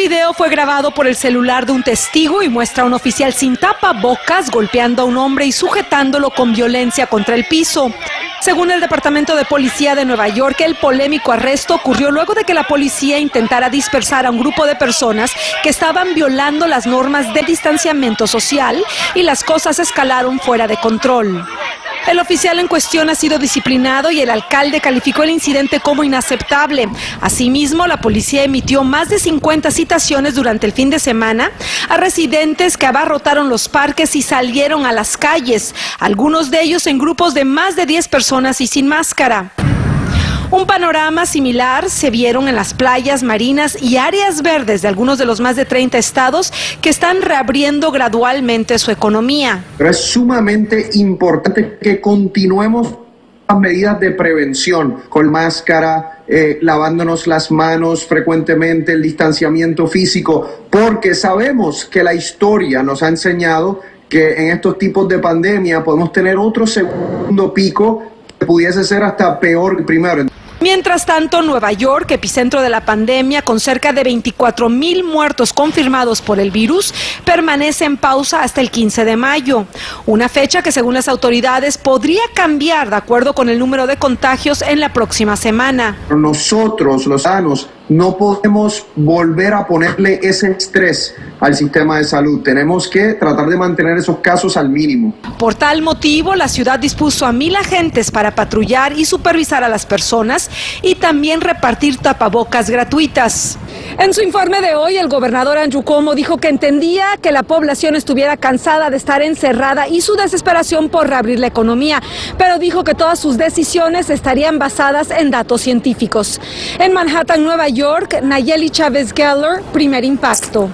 video fue grabado por el celular de un testigo y muestra a un oficial sin tapabocas golpeando a un hombre y sujetándolo con violencia contra el piso. Según el Departamento de Policía de Nueva York, el polémico arresto ocurrió luego de que la policía intentara dispersar a un grupo de personas que estaban violando las normas de distanciamiento social y las cosas escalaron fuera de control. El oficial en cuestión ha sido disciplinado y el alcalde calificó el incidente como inaceptable. Asimismo, la policía emitió más de 50 citaciones durante el fin de semana a residentes que abarrotaron los parques y salieron a las calles, algunos de ellos en grupos de más de 10 personas y sin máscara. Un panorama similar se vieron en las playas marinas y áreas verdes de algunos de los más de 30 estados que están reabriendo gradualmente su economía. Pero es sumamente importante que continuemos las medidas de prevención con máscara, eh, lavándonos las manos frecuentemente, el distanciamiento físico, porque sabemos que la historia nos ha enseñado que en estos tipos de pandemia podemos tener otro segundo pico que pudiese ser hasta peor que primero. Mientras tanto, Nueva York, epicentro de la pandemia, con cerca de 24 mil muertos confirmados por el virus, permanece en pausa hasta el 15 de mayo. Una fecha que, según las autoridades, podría cambiar de acuerdo con el número de contagios en la próxima semana. Nosotros, los sanos, no podemos volver a ponerle ese estrés al sistema de salud. Tenemos que tratar de mantener esos casos al mínimo. Por tal motivo, la ciudad dispuso a mil agentes para patrullar y supervisar a las personas y también repartir tapabocas gratuitas. En su informe de hoy, el gobernador Andrew Cuomo dijo que entendía que la población estuviera cansada de estar encerrada y su desesperación por reabrir la economía, pero dijo que todas sus decisiones estarían basadas en datos científicos. En Manhattan, Nueva York, Nayeli Chávez Geller, primer impacto.